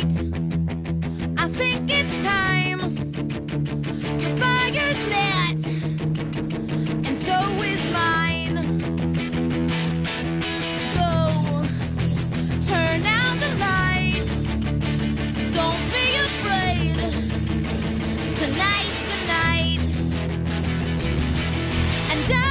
feet. I think it's time your fire's lit, and so is mine. Go, turn out the light. Don't be afraid. Tonight's the night, and I